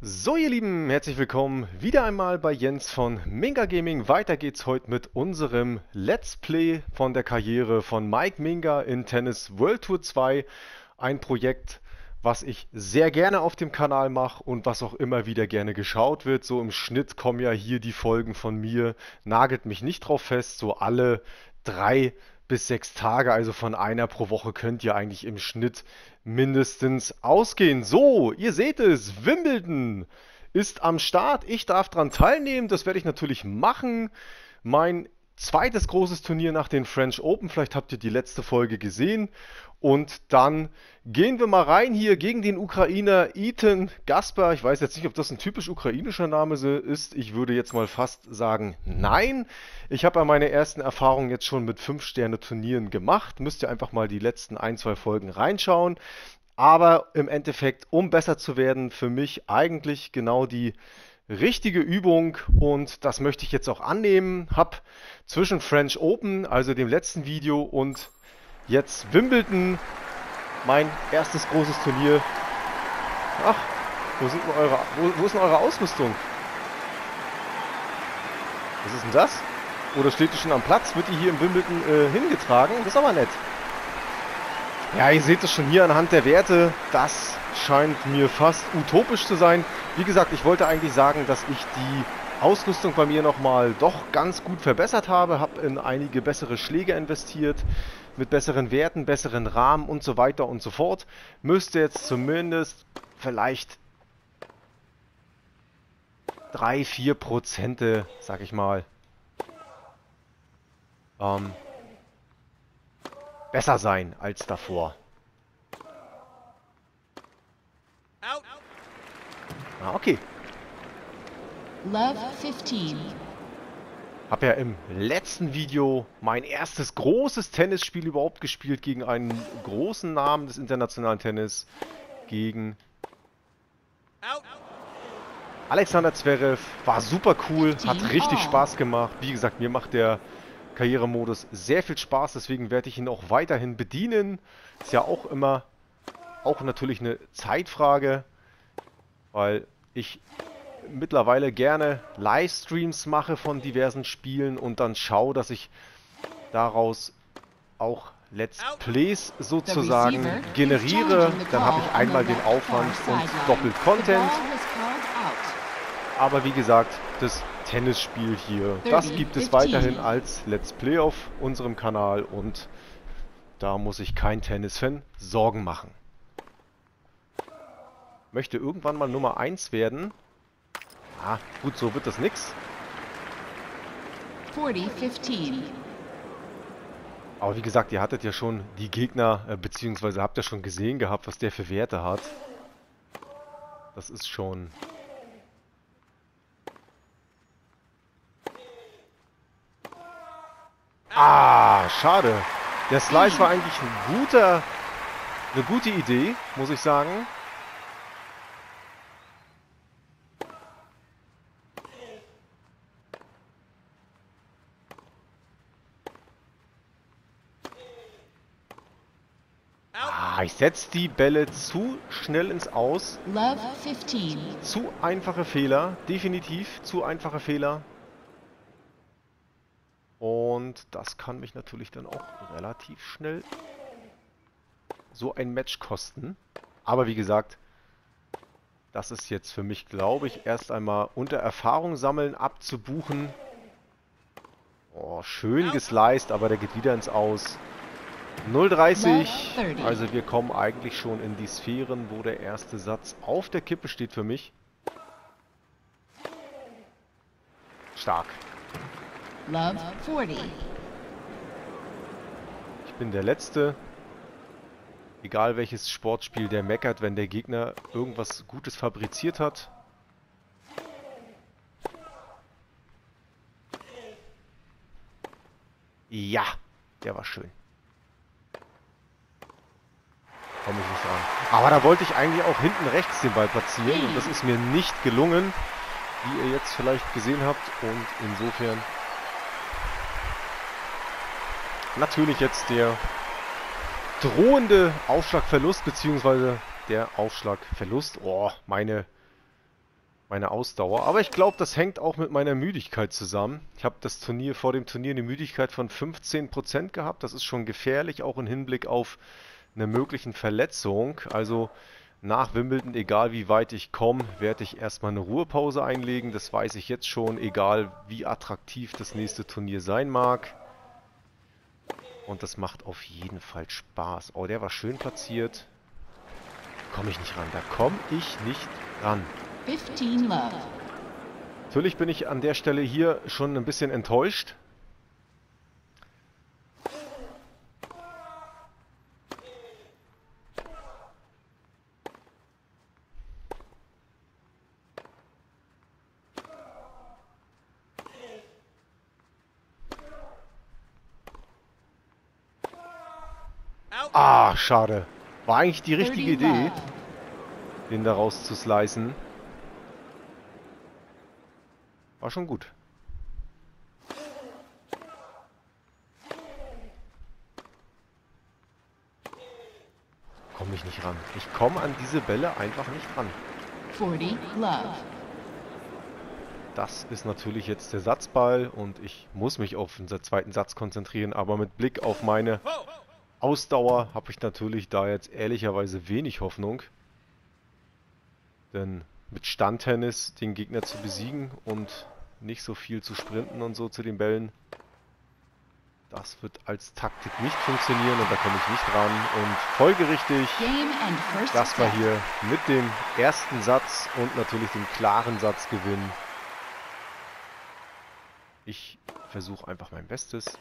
So ihr Lieben, herzlich willkommen wieder einmal bei Jens von Minga Gaming. Weiter geht's heute mit unserem Let's Play von der Karriere von Mike Minga in Tennis World Tour 2. Ein Projekt, was ich sehr gerne auf dem Kanal mache und was auch immer wieder gerne geschaut wird. So im Schnitt kommen ja hier die Folgen von mir. Nagelt mich nicht drauf fest, so alle drei bis sechs Tage, also von einer pro Woche könnt ihr eigentlich im Schnitt mindestens ausgehen. So, ihr seht es, Wimbledon ist am Start. Ich darf daran teilnehmen, das werde ich natürlich machen. Mein zweites großes Turnier nach den French Open. Vielleicht habt ihr die letzte Folge gesehen. Und dann gehen wir mal rein hier gegen den Ukrainer Ethan Gasper. Ich weiß jetzt nicht, ob das ein typisch ukrainischer Name ist. Ich würde jetzt mal fast sagen, nein. Ich habe ja meine ersten Erfahrungen jetzt schon mit 5-Sterne-Turnieren gemacht. Müsst ihr einfach mal die letzten ein, zwei Folgen reinschauen. Aber im Endeffekt, um besser zu werden, für mich eigentlich genau die richtige Übung und das möchte ich jetzt auch annehmen. Hab zwischen French Open, also dem letzten Video, und jetzt Wimbledon, mein erstes großes Turnier. Ach, wo, sind eure, wo, wo ist denn eure Ausrüstung? Was ist denn das? Oder steht die schon am Platz? Wird die hier im Wimbledon äh, hingetragen? Das ist aber nett. Ja, ihr seht es schon hier anhand der Werte. Das scheint mir fast utopisch zu sein. Wie gesagt, ich wollte eigentlich sagen, dass ich die Ausrüstung bei mir nochmal doch ganz gut verbessert habe. Habe in einige bessere Schläge investiert. Mit besseren Werten, besseren Rahmen und so weiter und so fort. Müsste jetzt zumindest vielleicht 3, 4 Prozente, sag ich mal, ähm, besser sein als davor. Ah, okay. Love 15. Hab ja im letzten Video mein erstes großes Tennisspiel überhaupt gespielt gegen einen großen Namen des internationalen Tennis. Gegen Alexander Zverev. War super cool, hat richtig Spaß gemacht. Wie gesagt, mir macht der Karrieremodus sehr viel Spaß, deswegen werde ich ihn auch weiterhin bedienen. Ist ja auch immer, auch natürlich eine Zeitfrage, weil ich mittlerweile gerne Livestreams mache von diversen Spielen und dann schaue, dass ich daraus auch Let's Plays sozusagen generiere. Dann habe ich einmal den Aufwand und doppelt Content. Aber wie gesagt, das Tennisspiel hier, das gibt es weiterhin als Let's Play auf unserem Kanal und da muss ich kein Tennis-Fan Sorgen machen. Möchte irgendwann mal Nummer 1 werden. Ah, gut, so wird das nix. 40, 15. Aber wie gesagt, ihr hattet ja schon die Gegner, äh, beziehungsweise habt ihr schon gesehen gehabt, was der für Werte hat. Das ist schon... Ah, schade. Der Slice war eigentlich ein guter, eine gute Idee, muss ich sagen. Ich setze die Bälle zu schnell ins Aus. Love 15. Zu einfache Fehler, definitiv zu einfache Fehler. Und das kann mich natürlich dann auch relativ schnell so ein Match kosten. Aber wie gesagt, das ist jetzt für mich, glaube ich, erst einmal unter Erfahrung sammeln abzubuchen. Oh, schön gesliced, aber der geht wieder ins Aus. 0,30. Also wir kommen eigentlich schon in die Sphären, wo der erste Satz auf der Kippe steht für mich. Stark. Love 40. Ich bin der Letzte. Egal welches Sportspiel, der meckert, wenn der Gegner irgendwas Gutes fabriziert hat. Ja, der war schön. Komme ich nicht dran. Aber da wollte ich eigentlich auch hinten rechts den Ball platzieren und das ist mir nicht gelungen, wie ihr jetzt vielleicht gesehen habt. Und insofern natürlich jetzt der drohende Aufschlagverlust, beziehungsweise der Aufschlagverlust. Oh, meine meine Ausdauer. Aber ich glaube, das hängt auch mit meiner Müdigkeit zusammen. Ich habe das Turnier vor dem Turnier eine Müdigkeit von 15% gehabt. Das ist schon gefährlich, auch im Hinblick auf eine möglichen Verletzung. Also nach Wimbledon, egal wie weit ich komme, werde ich erstmal eine Ruhepause einlegen. Das weiß ich jetzt schon, egal wie attraktiv das nächste Turnier sein mag. Und das macht auf jeden Fall Spaß. Oh, der war schön platziert. Komme ich nicht ran. Da komme ich nicht ran. 15 love. Natürlich bin ich an der Stelle hier schon ein bisschen enttäuscht. Ah, schade. War eigentlich die richtige 30 Idee, den da raus zu slicen. War schon gut. Komme ich nicht ran. Ich komme an diese Bälle einfach nicht ran. 40 love. Das ist natürlich jetzt der Satzball und ich muss mich auf den zweiten Satz konzentrieren, aber mit Blick auf meine Ausdauer habe ich natürlich da jetzt ehrlicherweise wenig Hoffnung. Denn mit Standtennis den Gegner zu besiegen und nicht so viel zu sprinten und so zu den Bällen, das wird als Taktik nicht funktionieren und da komme ich nicht ran. Und folgerichtig, das war hier mit dem ersten Satz und natürlich dem klaren Satzgewinn. Ich versuche einfach mein Bestes.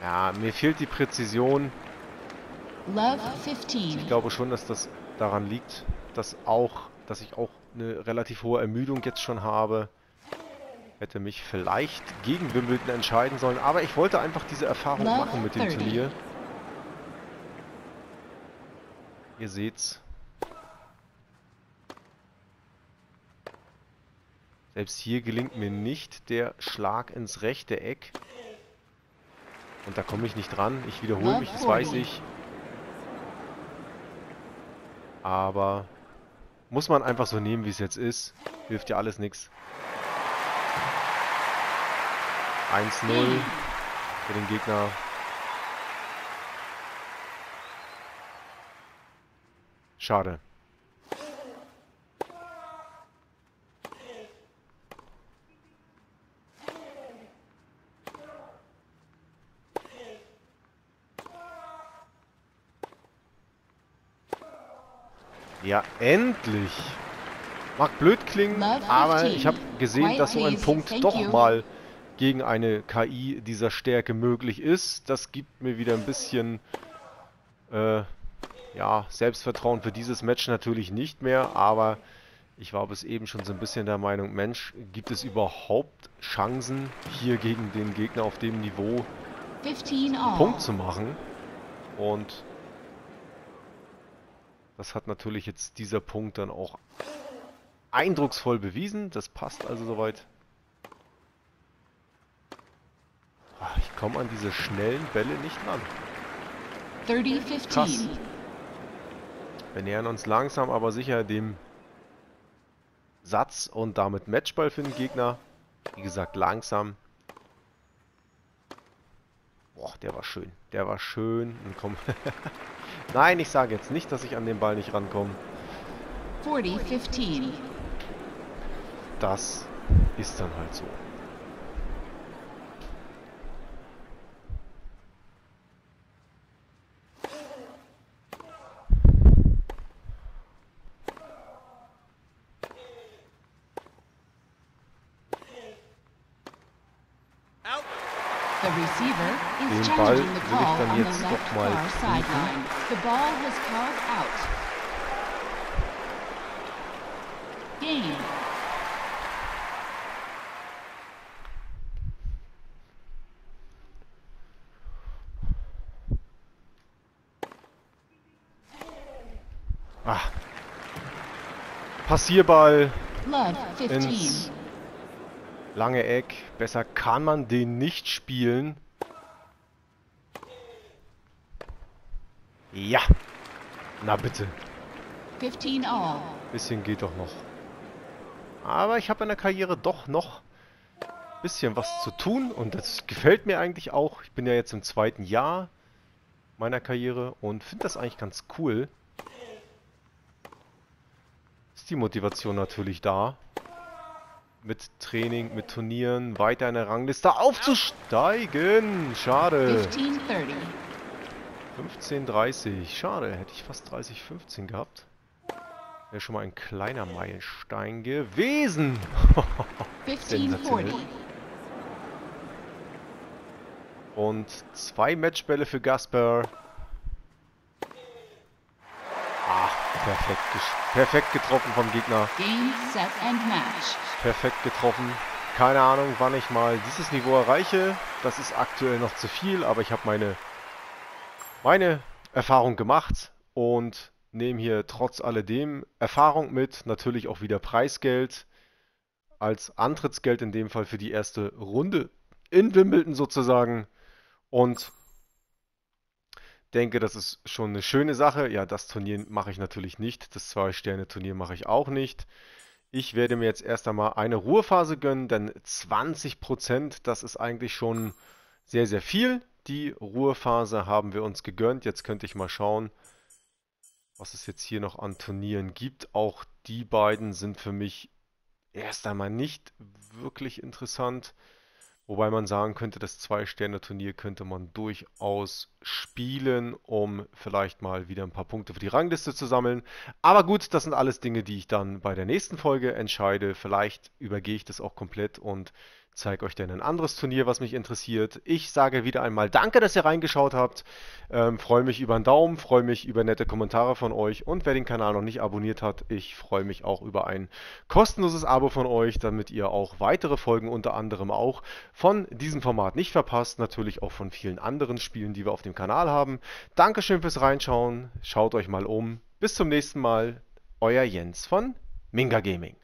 Ja, mir fehlt die Präzision. Ich 15. glaube schon, dass das daran liegt, dass auch, dass ich auch eine relativ hohe Ermüdung jetzt schon habe. Hätte mich vielleicht gegen Wimbledon entscheiden sollen, aber ich wollte einfach diese Erfahrung Love machen mit dem 30. Turnier. Ihr seht's. Selbst hier gelingt mir nicht der Schlag ins rechte Eck. Und da komme ich nicht dran. Ich wiederhole mich, das weiß 40. ich. Aber muss man einfach so nehmen, wie es jetzt ist. Hilft ja alles nichts. 1-0 für den Gegner. Schade. Ja, endlich. Mag blöd klingen, aber 15. ich habe gesehen, dass so ein. Punkt doch mal gegen eine KI dieser Stärke möglich ist. Das gibt mir wieder ein bisschen äh, ja, Selbstvertrauen für dieses Match natürlich nicht mehr, aber ich war bis eben schon so ein bisschen der Meinung, Mensch, gibt es überhaupt Chancen, hier gegen den Gegner auf dem Niveau 15 all. Punkt zu machen? Und das hat natürlich jetzt dieser Punkt dann auch eindrucksvoll bewiesen. Das passt also soweit. Ich komme an diese schnellen Bälle nicht ran. 30 Krass. 15. Wir nähern uns langsam, aber sicher dem Satz und damit Matchball für den Gegner. Wie gesagt, langsam. Boah, der war schön. Der war schön. Und komm. Nein, ich sage jetzt nicht, dass ich an den Ball nicht rankomme. 40 15. Das ist dann halt so. The receiver Den is Ball challenging the will ich call dann on the jetzt left doch mal far sideline. The ball has called out. Game. Ah. Passierball Love 15. ins lange Eck. Besser kann man den nicht spielen. Ja. Na bitte. 15 all. Bisschen geht doch noch. Aber ich habe in der Karriere doch noch ein bisschen was zu tun und das gefällt mir eigentlich auch. Ich bin ja jetzt im zweiten Jahr meiner Karriere und finde das eigentlich ganz cool. Ist die Motivation natürlich da. Mit Training, mit Turnieren, weiter in der Rangliste aufzusteigen. Schade. 1530. 15:30. Schade, hätte ich fast 30:15 gehabt. Wäre schon mal ein kleiner Meilenstein gewesen. 1540. Und zwei Matchbälle für Gasper. Ah, perfekt, perfekt getroffen vom Gegner. Game, set, and match. Perfekt getroffen. Keine Ahnung, wann ich mal dieses Niveau erreiche. Das ist aktuell noch zu viel, aber ich habe meine, meine Erfahrung gemacht und nehme hier trotz alledem Erfahrung mit. Natürlich auch wieder Preisgeld als Antrittsgeld in dem Fall für die erste Runde in Wimbledon sozusagen. Und denke, das ist schon eine schöne Sache. Ja, das Turnier mache ich natürlich nicht. Das Zwei-Sterne-Turnier mache ich auch nicht. Ich werde mir jetzt erst einmal eine Ruhephase gönnen, denn 20%, das ist eigentlich schon sehr, sehr viel. Die Ruhephase haben wir uns gegönnt. Jetzt könnte ich mal schauen, was es jetzt hier noch an Turnieren gibt. Auch die beiden sind für mich erst einmal nicht wirklich interessant. Wobei man sagen könnte, das Zwei-Sterne-Turnier könnte man durchaus spielen, um vielleicht mal wieder ein paar Punkte für die Rangliste zu sammeln. Aber gut, das sind alles Dinge, die ich dann bei der nächsten Folge entscheide. Vielleicht übergehe ich das auch komplett und zeige euch dann ein anderes Turnier, was mich interessiert. Ich sage wieder einmal Danke, dass ihr reingeschaut habt. Ähm, freue mich über einen Daumen, freue mich über nette Kommentare von euch und wer den Kanal noch nicht abonniert hat, ich freue mich auch über ein kostenloses Abo von euch, damit ihr auch weitere Folgen unter anderem auch von diesem Format nicht verpasst. Natürlich auch von vielen anderen Spielen, die wir auf dem Kanal haben. Dankeschön fürs Reinschauen. Schaut euch mal um. Bis zum nächsten Mal. Euer Jens von Minga Gaming.